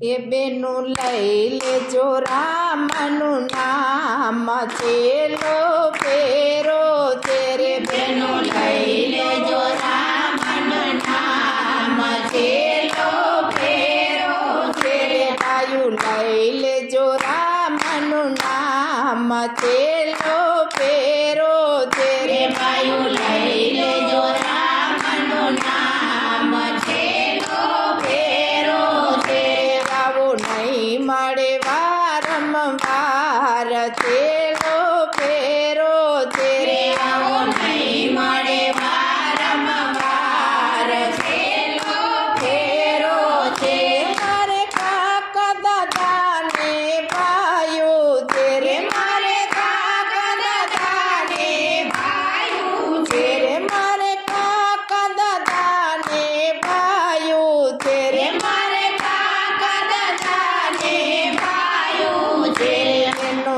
એ બેનું લઈ લેજો રામનું નામ ચેલો બે Hey.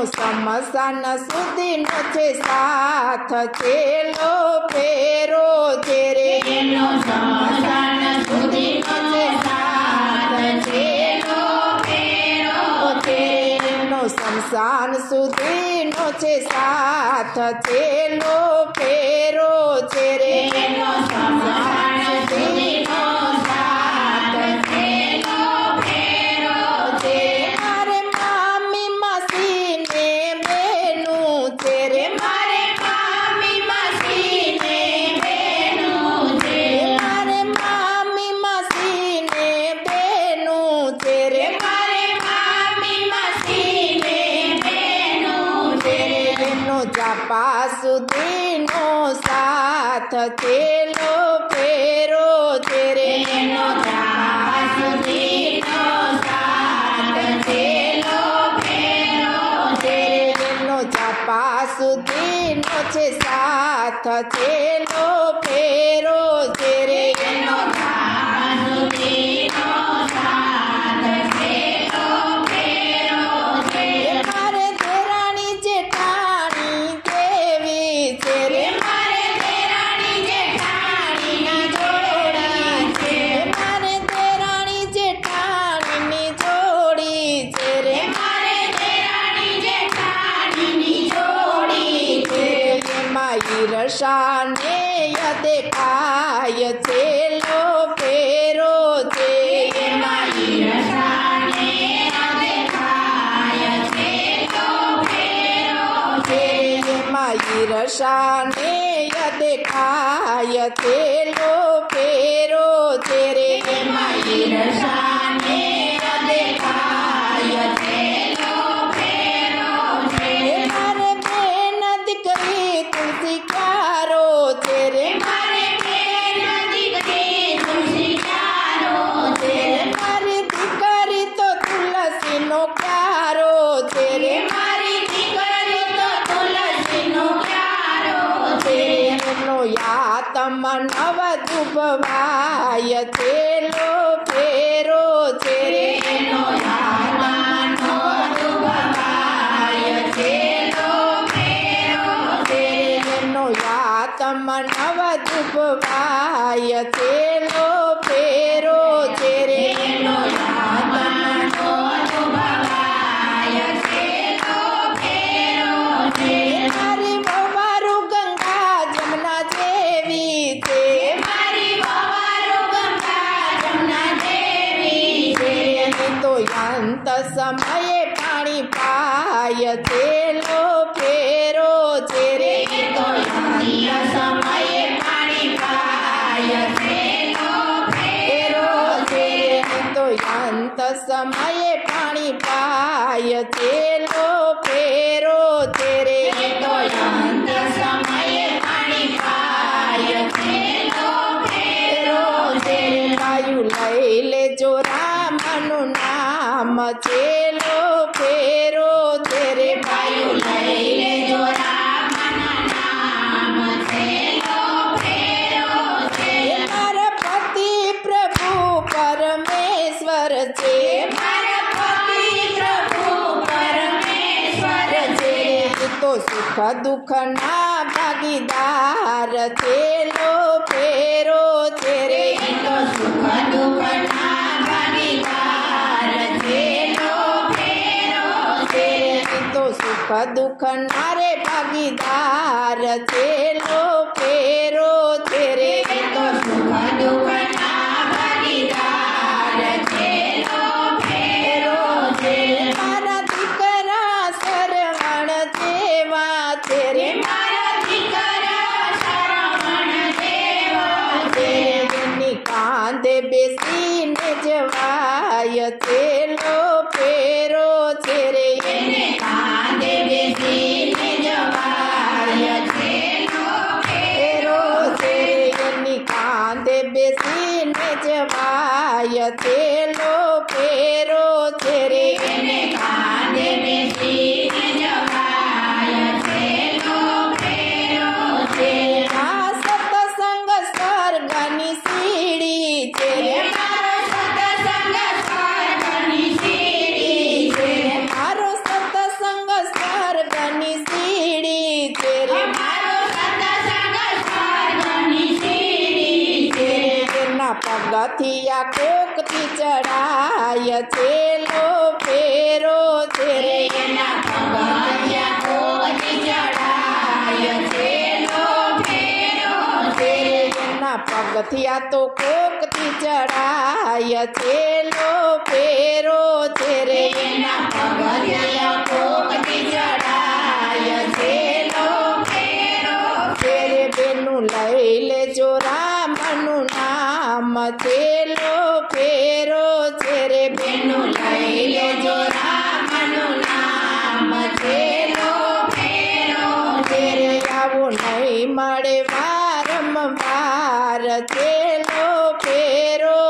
સમસાન સુધીનો છે સાથ છેલ્લો ફેરો છે રે એનો સમસાન સુધીનો છે સાથ છેલ્લો ફેરો છે એનો સમસાન સુધીનો છે સાથ છેલ્લો ફેરો છે રે સમસાન ચાપા સુધીનો સાથ તેલો ફેરો તેરે એનો ચાપા સાથ થેલો ફેરો તેરે એનો ચાપા છે સાથ થેલો ફેરો તેરે એનો दर्शाने यदि लोके रो तेरे माई रसा યાતમ નવ દુબવાય તેલો ફેરો છે યાતમ નવ દુબવાય તેલો ફેરો છે સમયે પાણી પાય છે. સુખ દુઃખના ભાગીદાર થેલો ફેરો છે રે સુખ દુઃખના ભાગીદાર થેલો ફેરો છે તો સુખ દુઃખના રે ભાગીદાર થેલો ફેરો છે રે તો સુખ દુઃખના જવાય છેલ્લો ફેરો છે રે એને કાંધે બેસીને જવાય છેલ્લો ફેરો છે એની કાંધે બેસીને જવાય છેલ્લો ફેરો છે રે એને પગથિયા કોકથી ચડાય છેલ્લો ફેરો છે. રે એના પગથિયા કોકથી ચડાય છેલ્લો ફેરો છે. એના પગથિયા તો કોકથી ચડાય છેલ્લો ફેરો છે રે. એના પગથિયા કોકથી ચડાય છેલ્લો ફેરો છે રે બેનું લઈ લેજો રામનું નામ છેલ્લો ફેરો છે રે બેનું લઈ લેજો રામનું નામ. છેલ્લો ફેરો છે રે આવું નહીં મળે વારંવાર. છેલ્લો ફેરો